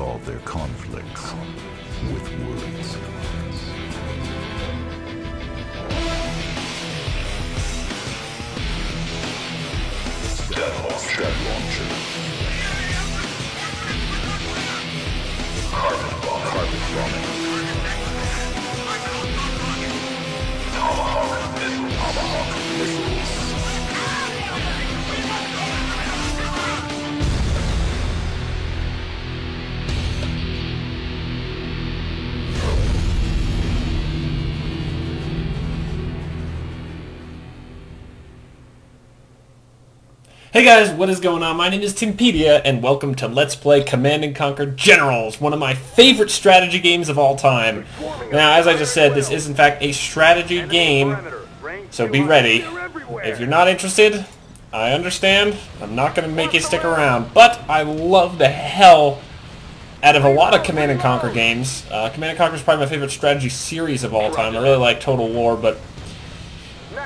Resolve their conflicts with words. Hey guys, what is going on? My name is Timpedia, and welcome to Let's Play Command & Conquer Generals, one of my favorite strategy games of all time. Now, as I just said, this is in fact a strategy game, so be ready. If you're not interested, I understand. I'm not going to make you stick around, but I love the hell out of a lot of Command & Conquer games. Uh, Command & Conquer is probably my favorite strategy series of all time. I really like Total War, but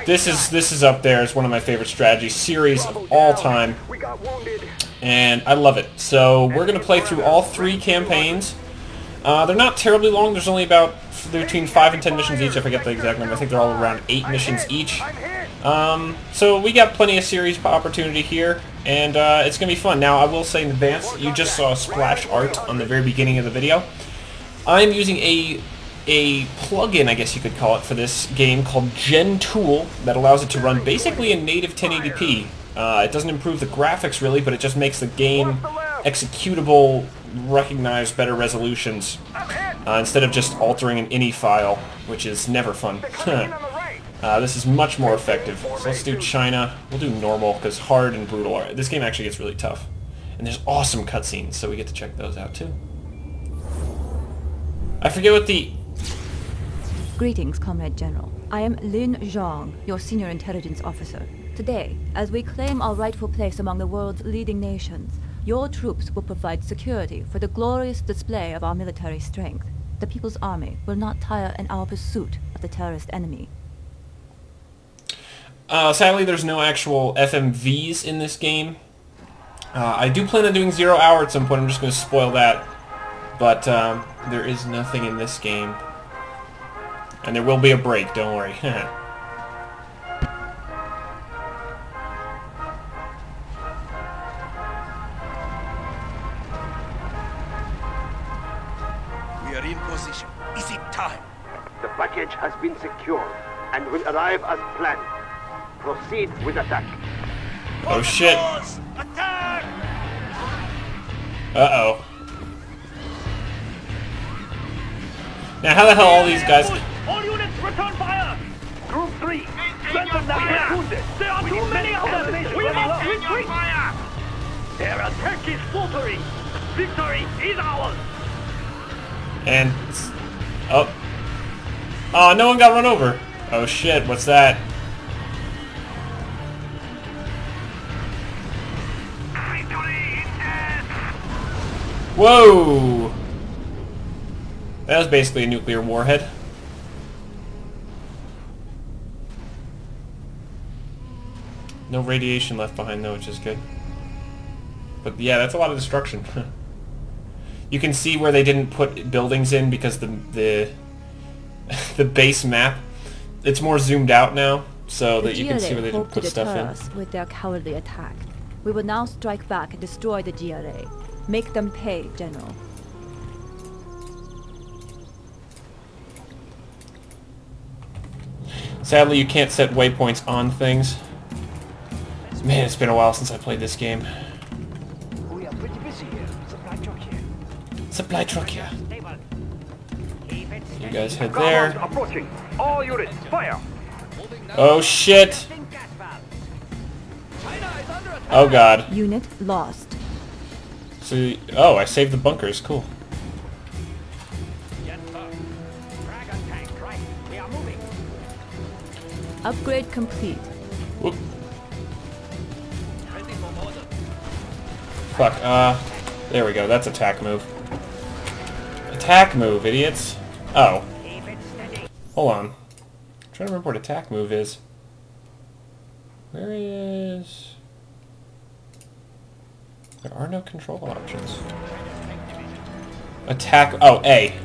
this is this is up there as one of my favorite strategy series of all time, and I love it. So we're gonna play through all three campaigns. Uh, they're not terribly long. There's only about between five and ten missions each. If I get the exact number. I think they're all around eight missions each. Um, so we got plenty of series opportunity here, and uh, it's gonna be fun. Now I will say in advance, you just saw splash art on the very beginning of the video. I'm using a a plugin, I guess you could call it, for this game called GenTool that allows it to run basically in native 1080p. Uh, it doesn't improve the graphics really, but it just makes the game executable, recognize better resolutions, uh, instead of just altering an INI file, which is never fun. uh, this is much more effective. So let's do China. We'll do normal, because hard and brutal are... This game actually gets really tough. And there's awesome cutscenes, so we get to check those out too. I forget what the Greetings, Comrade General. I am Lin Zhang, your senior intelligence officer. Today, as we claim our rightful place among the world's leading nations, your troops will provide security for the glorious display of our military strength. The People's Army will not tire in our pursuit of the terrorist enemy. Uh, sadly, there's no actual FMVs in this game. Uh, I do plan on doing Zero Hour at some point. I'm just going to spoil that. But um, there is nothing in this game. And there will be a break, don't worry. We are in position. Is it time? The package has been secured and will arrive as planned. Proceed with attack. oh shit. Attack! Uh-oh. Now how the hell all these guys... All units return fire! Group 3, strengthen the wounded! There are too many of them! We must retreat! Their attack is faltering! Victory is ours! And... Oh. Oh, no one got run over. Oh shit, what's that? Whoa! That was basically a nuclear warhead. No radiation left behind though, which is good. But yeah, that's a lot of destruction. you can see where they didn't put buildings in because the the the base map it's more zoomed out now, so that you can see where they didn't put stuff in. us with their cowardly attack. We will now strike back and destroy the GLA. Make them pay, General. Sadly, you can't set waypoints on things. Man, it's been a while since I played this game. We are pretty busy here. Supply truck here. Supply truck here. You guys head there. approaching. All units, fire! Oh shit! Oh god. Unit lost. So, oh, I saved the bunkers. Cool. Dragon tank, right? We are moving. Upgrade complete. Fuck. Uh, there we go. That's attack move. Attack move, idiots. Oh. Hold on. I'm trying to remember what attack move is. Where is... There are no control options. Attack. Oh, A.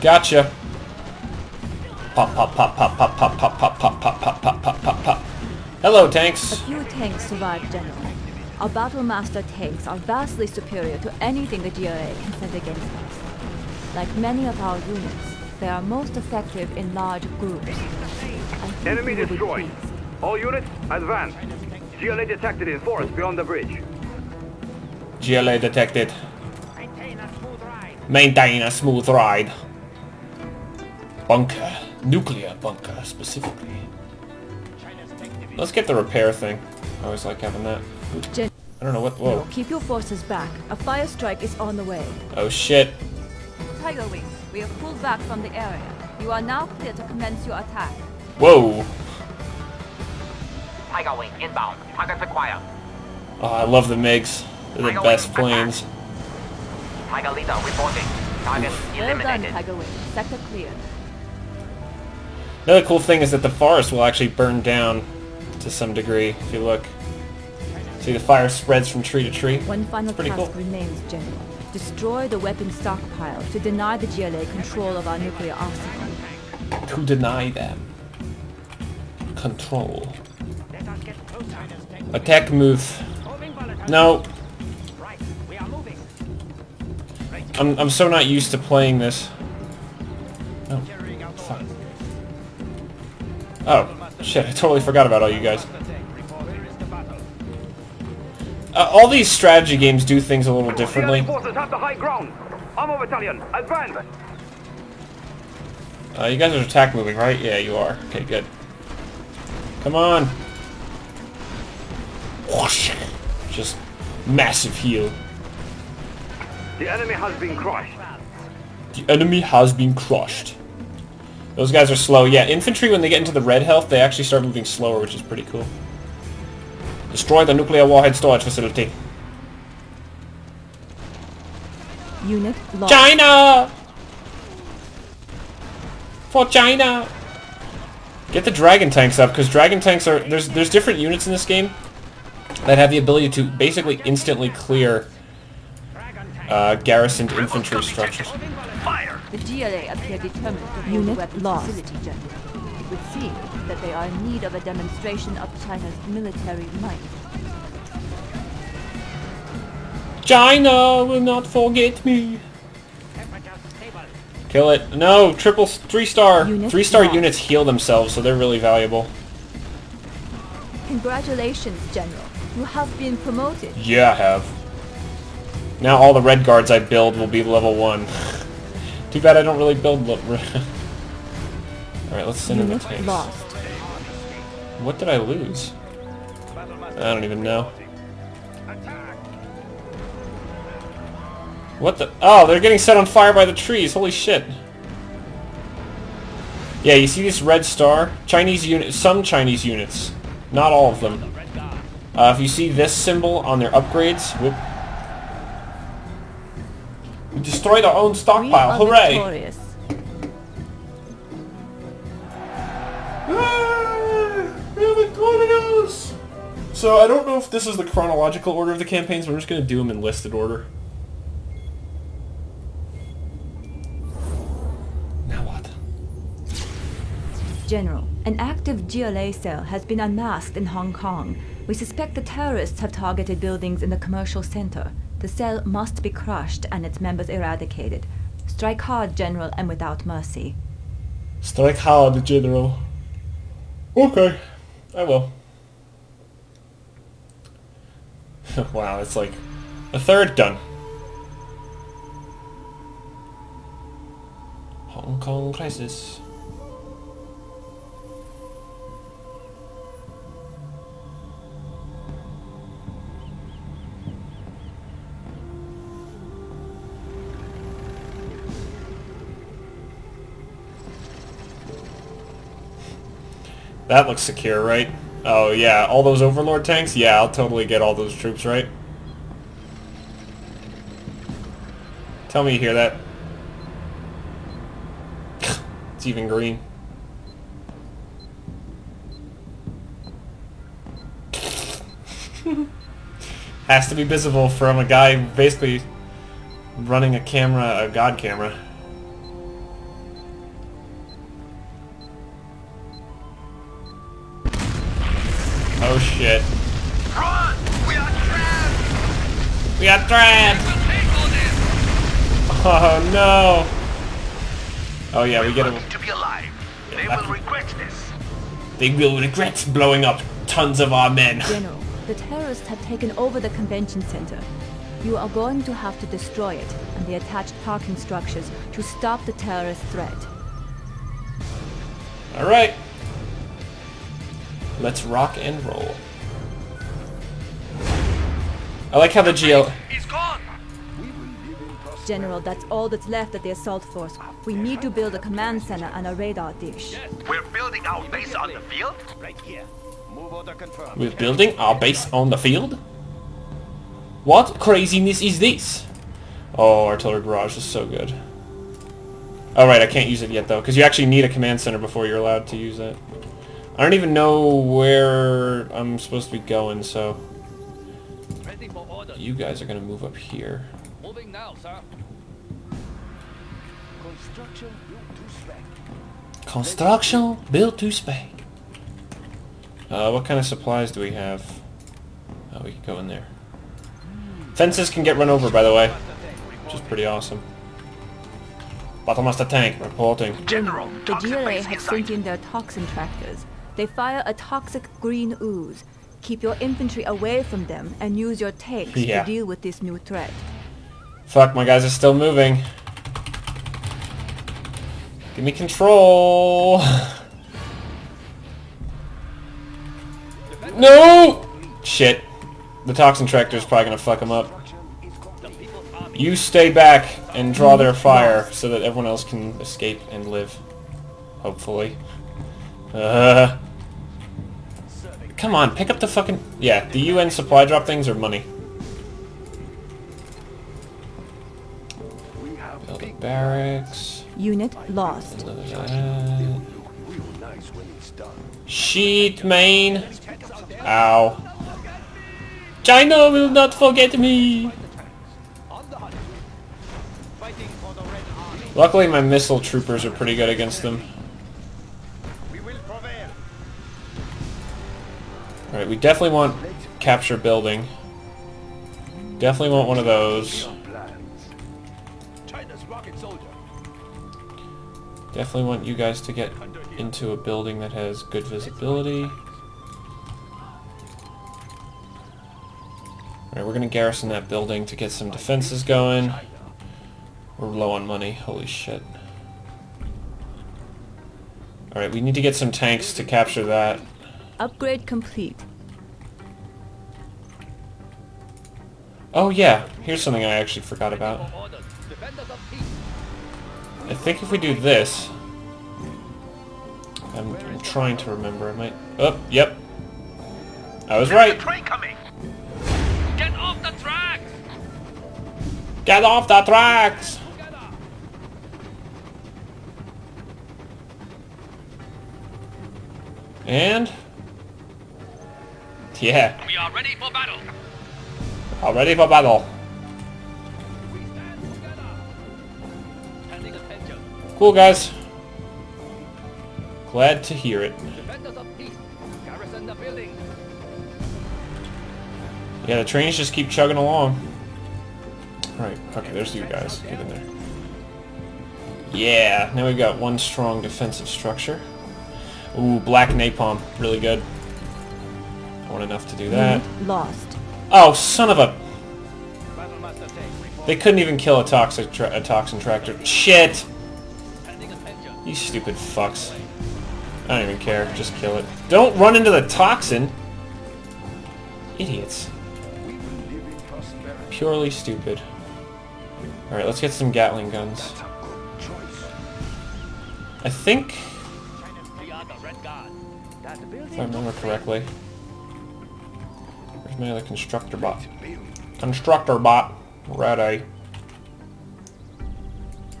Gotcha. Pop, pop, pop, pop, pop, pop, pop, pop, pop, pop, pop, pop, pop, pop, pop. tanks. A few tanks survived, General. Our Battlemaster tanks are vastly superior to anything the GLA can send against us. Like many of our units, they are most effective in large groups. Enemy you will be destroyed. All units, advance. GLA detected in forest beyond the bridge. GLA detected. Maintain a smooth ride. Bunker. Nuclear bunker, specifically. Let's get the repair thing. I always like having that. Gen- I don't know what... Whoa. Keep your forces back. A fire strike is on the way. Oh, shit. Tiger Wings, we have pulled back from the area. You are now clear to commence your attack. Whoa. Tiger Wing inbound. Targets acquired. Oh, I love the MiGs. They're the best planes. Tiger Leader reporting. Target Well done, eliminated. Tiger Wing. Sector clear. Another cool thing is that the forest will actually burn down to some degree, if you look. See, the fire spreads from tree to tree. One final pretty task cool. remains, General. Destroy the weapon stockpile to deny the GLA control of our nuclear arsenal. To deny them. Control. Attack move. No. I'm, I'm so not used to playing this. Oh. Oh, shit, I totally forgot about all you guys. Uh, all these strategy games do things a little differently. forces have the high ground. Armor battalion, advance. Uh, you guys are attack moving, right? Yeah, you are. Okay, good. Come on. Whoosh. Just massive heal. The enemy has been crushed. The enemy has been crushed. Those guys are slow. Yeah, infantry, when they get into the red health, they actually start moving slower, which is pretty cool. Destroy the nuclear warhead storage facility. Unit lost. China! For China! Get the dragon tanks up, because dragon tanks are... There's, there's different units in this game that have the ability to basically instantly clear uh, garrisoned infantry structures. Fire! The GLA appear determined to hold the weapon facility, General. It would seem that they are in need of a demonstration of China's military might. China will not forget me. Kill it. No, triple, three star. Unit Three star lost. units heal themselves, so they're really valuable. Congratulations, General. You have been promoted. Yeah, I have. Now all the red guards I build will be level 1. Too bad I don't really build... Alright, let's send in the Unit tanks. lost. What did I lose? I don't even know. What the... Oh, they're getting set on fire by the trees. Holy shit. Yeah, you see this red star? Chinese unit, some Chinese units. Not all of them. Uh, if you see this symbol on their upgrades, whoop. We destroyed our own We stockpile. are Hooray! victorious. So I don't know if this is the chronological order of the campaigns, but I'm just going to do them in listed order. Now what? General, an active GLA cell has been unmasked in Hong Kong. We suspect the terrorists have targeted buildings in the commercial center. The cell must be crushed and its members eradicated. Strike hard, General, and without mercy. Strike hard, General. Okay, I will. wow, it's like a third done. Hong Kong crisis. That looks secure, right? Oh yeah, all those Overlord tanks? Yeah, I'll totally get all those troops, right? Tell me you hear that. it's even green. Has to be visible from a guy basically running a camera, a god camera. Oh shit. Run! We are trapped! We got trapped! We'll take all this! Oh no! Oh yeah, we get Want a... to be alive. They Yeah. will regret this. They will regret blowing up tons of our men. General, the terrorists have taken over the convention center. You are going to have to destroy it and the attached parking structures to stop the terrorist threat. Alright. Let's rock and roll. I like how the GL... He's gone! General, that's all that's left of the assault force. We need to build a command center and a radar dish. We're building our base on the field? Right here. Move order confirmed. We're building our base on the field? What craziness is this? Oh, Artillery Barrage is so good. Oh right, I can't use it yet though, because you actually need a command center before you're allowed to use it. I don't even know where I'm supposed to be going, so... Ready for order. You guys are going to move up here. Moving now, sir. Construction built to spec. Construction built to spec. Uh, what kind of supplies do we have? Oh, we can go in there. Fences can get run over, by the way, which is pretty awesome. Battlemaster tank reporting. General, The toxin GLA have sent in their toxin tractors. They fire a toxic green ooze. Keep your infantry away from them and use your tanks Yeah. to deal with this new threat. Fuck, my guys are still moving. Give me control. No! Shit. The toxin tractor is probably gonna fuck them up. You stay back and draw their fire so that everyone else can escape and live. Hopefully. Uh, come on, pick up the fucking... Yeah, the UN supply drop things are money. Build a barracks. Unit lost. Another that. Real nice when it's done. Sheet main. Ow. China will not forget me. Luckily my missile troopers are pretty good against them. Alright, we definitely want capture building. Definitely want one of those. Plans. China's rocket soldier. Definitely want you guys to get into a building that has good visibility. Alright, we're gonna garrison that building to get some defenses going. We're low on money, holy shit. Alright, we need to get some tanks to capture that. Upgrade complete. Oh yeah, here's something I actually forgot about. Order. Defenders of peace. I think if we do this... I'm, I'm trying to remember, I might... Oh, yep. I was right! Get off the tracks! Get off the tracks! And... Yeah, We are ready for battle. all ready for battle. We stand together. Cool, guys. Glad to hear it. Defenders of peace. Garrison the building. Yeah, the trains just keep chugging along. Right, okay, there's you guys. Get in there. Yeah, now we've got one strong defensive structure. Ooh, black napalm. Really good. I want enough to do that. Mm, lost. Oh, son of a... Battlemaster tank report. They couldn't even kill a, toxic tra a toxin tractor. Shit! You stupid fucks. I don't even care. Just kill it. Don't run into the toxin! Idiots. We will live in prosperity. Purely stupid. Alright, let's get some Gatling guns. That's a good choice. I think, We are the Red Guard. That building if I remember correctly... Where's my other constructor bot? Constructor bot. Ready.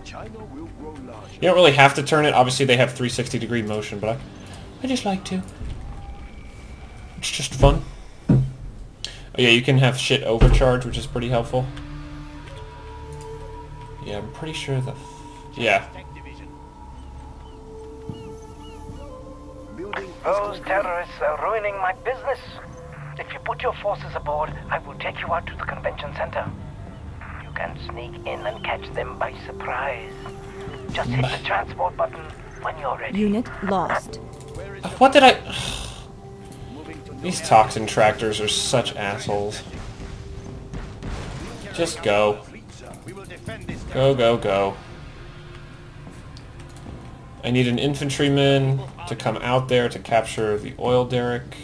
China will grow larger. You don't really have to turn it. Obviously, they have 360 degree motion, but I, I just like to. It's just fun. Oh, yeah, you can have shit overcharge, which is pretty helpful. Yeah, I'm pretty sure the... Yeah. Those terrorists are ruining my business. If you put your forces aboard, I will take you out to the convention center. You can sneak in and catch them by surprise. Just hit the transport button when you're ready. Unit lost. Uh, What did I... These toxin tractors are such assholes. Just go. Go, go, go. I need an infantryman to come out there to capture the oil derrick.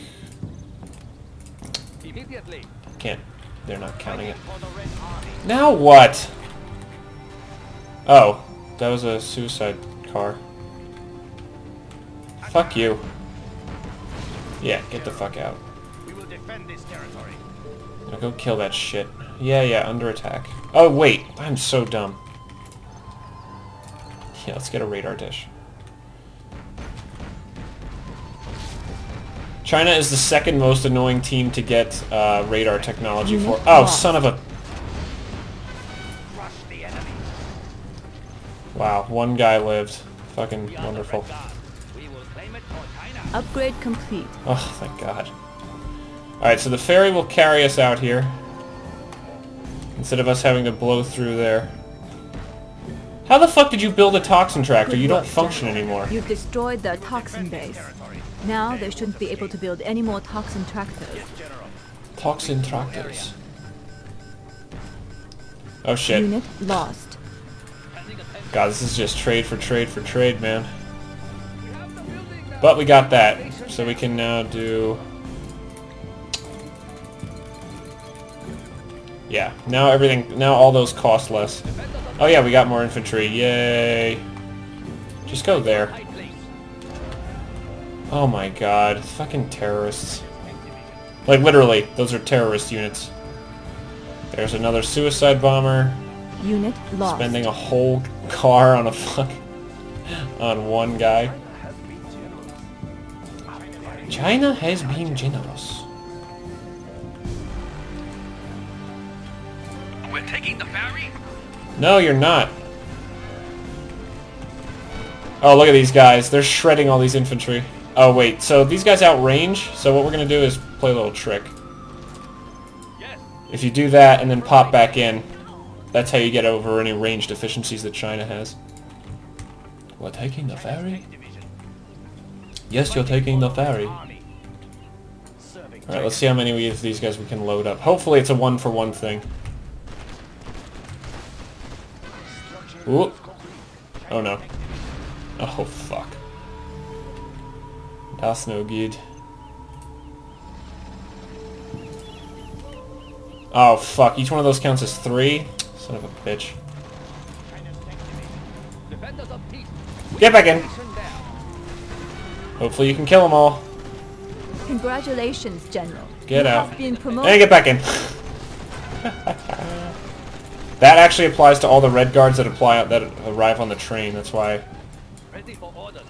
Can't. They're not counting it. Now what? Oh, that was a suicide car. Fuck you. Yeah, get the fuck out. We will defend this territory. Now go kill that shit. Yeah, yeah, under attack. Oh, wait. I'm so dumb. Yeah, let's get a radar dish. China is the second most annoying team to get uh, radar technology for. Oh, son of a... Crush the enemy. Wow, one guy lived. Fucking wonderful. We will claim it for China. Upgrade complete. Oh, thank God. Alright, so the ferry will carry us out here. Instead of us having to blow through there. How the fuck did you build a toxin tractor? You don't function anymore. You've destroyed the toxin base. Now they shouldn't be able to build any more toxin tractors. Toxin tractors. Oh shit. Unit lost. God, this is just trade for trade for trade, man. But we got that. So we can now do... Yeah, now everything, now all those cost less. Oh yeah, we got more infantry, yay! Just go there. Oh my god, fucking terrorists. Like literally, those are terrorist units. There's another suicide bomber, Unit lost. spending a whole car on a fuck on one guy. China has been generous. We're taking the ferry. No, you're not. Oh, look at these guys. They're shredding all these infantry. Oh, wait. So these guys outrange. So what we're going to do is play a little trick. If you do that and then pop back in, that's how you get over any range deficiencies that China has. We're taking the ferry? Yes, you're taking the ferry. Alright, let's see how many of these guys we can load up. Hopefully it's a one-for-one thing. Ooh. Oh no. Oh fuck. That's no good. Oh fuck, each one of those counts as three? Son of a bitch. Get back in! Hopefully you can kill them all. Congratulations, General. Get you out. Have been And get back in. that actually applies to all the red guards that apply that arrive on the train. That's why. Ready for orders.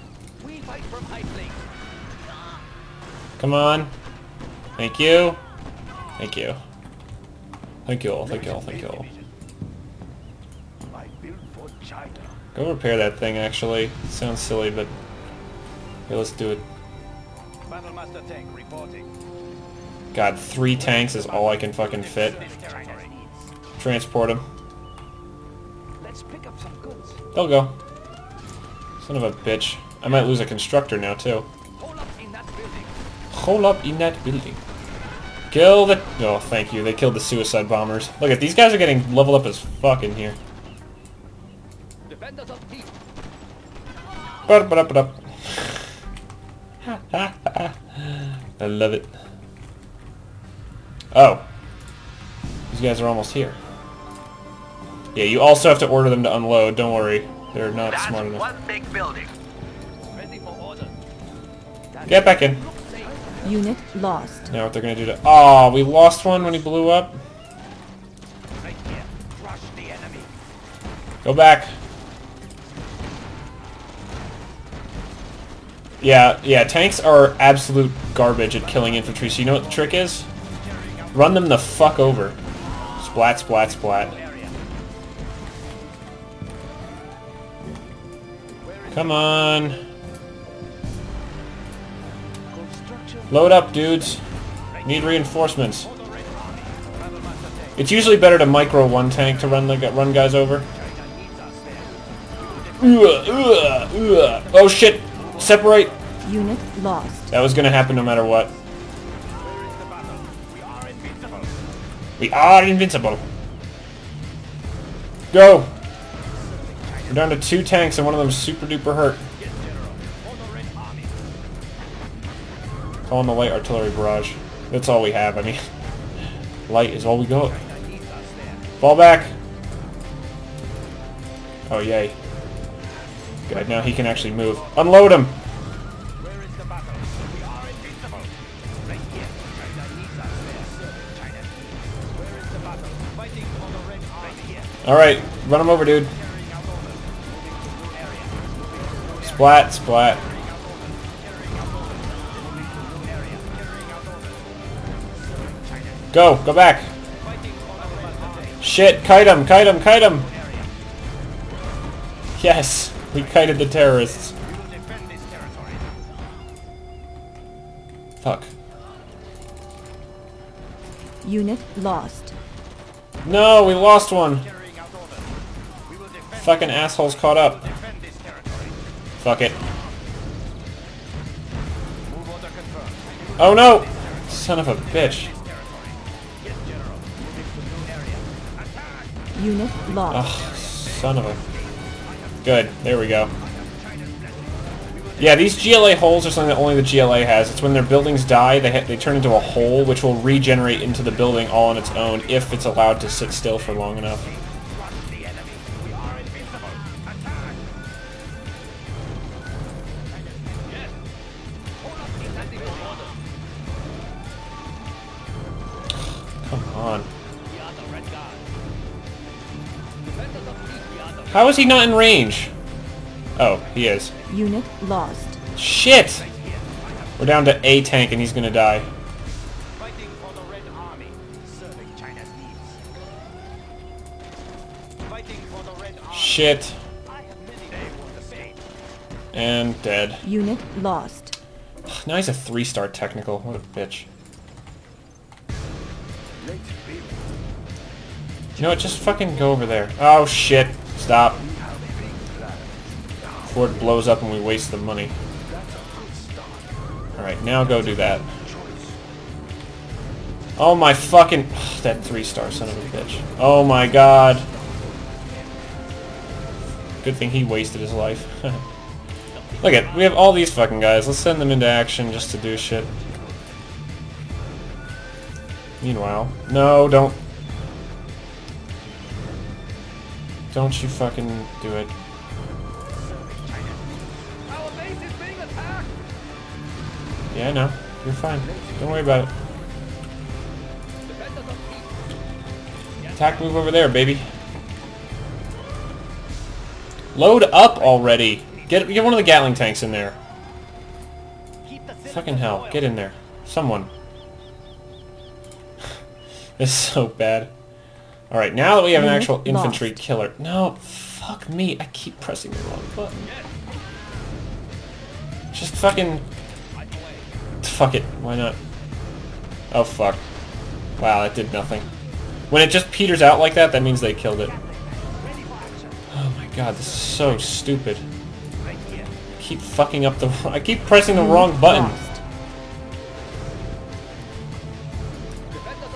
We fight from high place. Come on. Thank you. Thank you. Thank you all. Thank you all. Thank you all. Go repair that thing. Actually, sounds silly, but okay, let's do it. God, three tanks is all I can fucking fit. Transport them. They'll go. Son of a bitch. I might lose a constructor now too. Hole up in that building. Kill the... Oh, thank you. They killed the suicide bombers. Look at these guys are getting leveled up as fuck in here. Defenders of peace. Ba-da-ba-da-ba-da. I love it. Oh. These guys are almost here. Yeah, you also have to order them to unload. Don't worry. They're not That's smart enough. one big building. Ready for orders. Get back in. Unit lost. Now what they're gonna do to... Oh, we lost one when he blew up. Right here. Crush the enemy. Go back. Yeah, yeah, tanks are absolute garbage at killing infantry, so you know what the trick is? Run them the fuck over. Splat, splat, splat. Come on. Load up, dudes. Need reinforcements. It's usually better to micro one tank to run the run guys over. Oh shit! Separate! Unit lost. That was gonna happen no matter what. We are invincible. Go! We're down to two tanks and one of them's super duper hurt. Calling the light artillery barrage. That's all we have, I mean. Light is all we got. Fall back! Oh, yay. Good, now he can actually move. Unload him! Alright, run him over, dude. Splat, splat. Go, go back. Shit, kite him, kite him, kite him! Yes, we kited the terrorists. Fuck. Unit lost. No, we lost one. Fucking assholes caught up. Fuck it. Oh no! Son of a bitch. Unit lost. Ugh, son of a... Good, there we go. Yeah, these GLA holes are something that only the GLA has. It's when their buildings die, they, they turn into a hole, which will regenerate into the building all on its own if it's allowed to sit still for long enough. How is he not in range? Oh, he is. Unit lost. Shit! We're down to a tank and he's gonna die. Fighting for the Red Army, serving China's needs. Fighting for the Red Army. Shit. I have many they were the same. And dead. Unit lost. Now he's a three-star technical. What a bitch. You know what? Just fucking go over there. Oh shit. Stop. Before it blows up and we waste the money. Alright, now go do that. Oh my fucking... that three-star son of a bitch. Oh my god. Good thing he wasted his life. Look at, we have all these fucking guys. Let's send them into action just to do shit. Meanwhile, no, don't. Don't you fucking do it. Yeah, I know. You're fine. Don't worry about it. Attack move over there, baby. Load up already. Get get one of the Gatling tanks in there. Fucking hell, get in there. Someone. is so bad. Alright, now that we have an actual infantry killer. No, fuck me. I keep pressing the wrong button. Just fucking... Fuck it. Why not? Oh, fuck. Wow, that did nothing. When it just peters out like that, that means they killed it. Oh my god, this is so stupid. I keep fucking up the... I keep pressing the wrong button.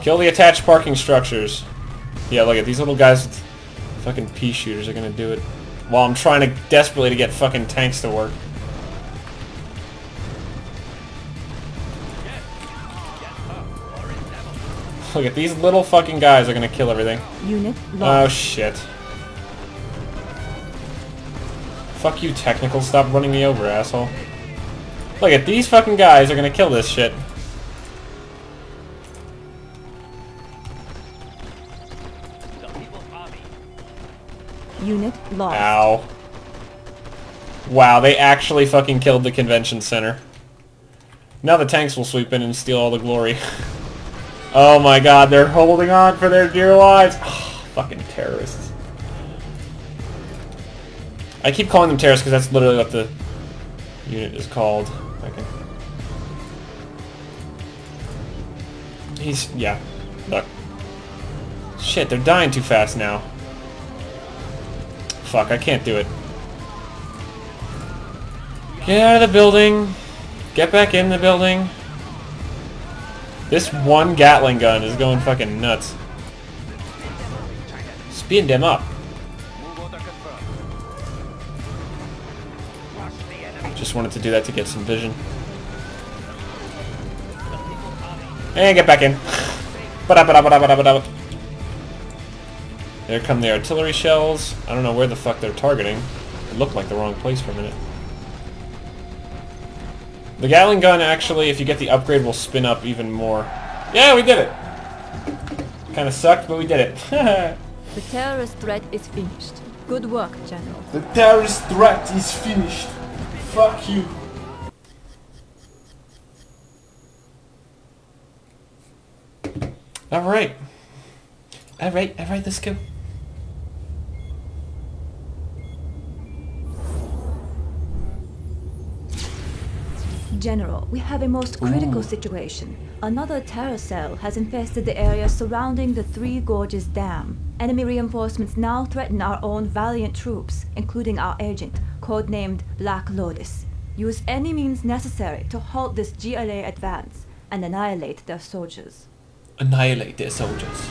Kill the attached parking structures. Yeah, look at these little guys with fucking pea shooters are gonna do it. While I'm trying to desperately to get fucking tanks to work. Look at these little fucking guys are gonna kill everything. Unit Oh shit. Fuck you, technical. Stop running me over, asshole. Look at these fucking guys are gonna kill this shit. Unit lost. Ow. Wow, they actually fucking killed the convention center. Now the tanks will sweep in and steal all the glory. Oh my god, they're holding on for their dear lives. fucking terrorists. I keep calling them terrorists because that's literally what the unit is called. Okay. He's, yeah. Look. Shit, they're dying too fast now. Fuck, I can't do it. Get out of the building. Get back in the building. This one Gatling gun is going fucking nuts. Speed them up. Just wanted to do that to get some vision. And get back in. There come the artillery shells. I don't know where the fuck they're targeting. It looked like the wrong place for a minute. The Gatling gun actually, if you get the upgrade, will spin up even more. Yeah, we did it! Kinda sucked, but we did it. The terrorist threat is finished. Good work, General. the terrorist threat is finished. Fuck you. Alright. Alright, alright, let's go. General, we have a most critical oh. situation. Another terror cell has infested the area surrounding the Three Gorges Dam. Enemy reinforcements now threaten our own valiant troops, including our agent, codenamed Black Lotus. Use any means necessary to halt this GLA advance and annihilate their soldiers. Annihilate their soldiers.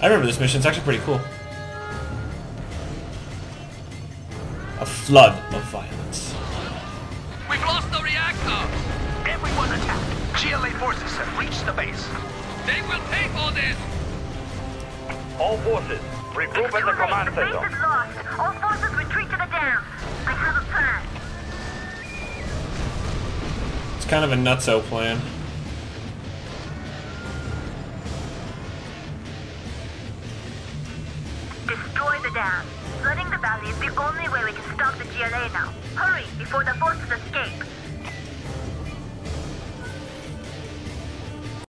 I remember this mission, it's actually pretty cool. A flood of violence. Forces have reached the base. They will pay for this! All forces, regroup at the command center. Base is lost. All forces retreat to the dam. I have a plan. It's kind of a nutso plan. Destroy the dam. Flooding the valley is the only way we can stop the GLA now. Hurry, before the forces escape.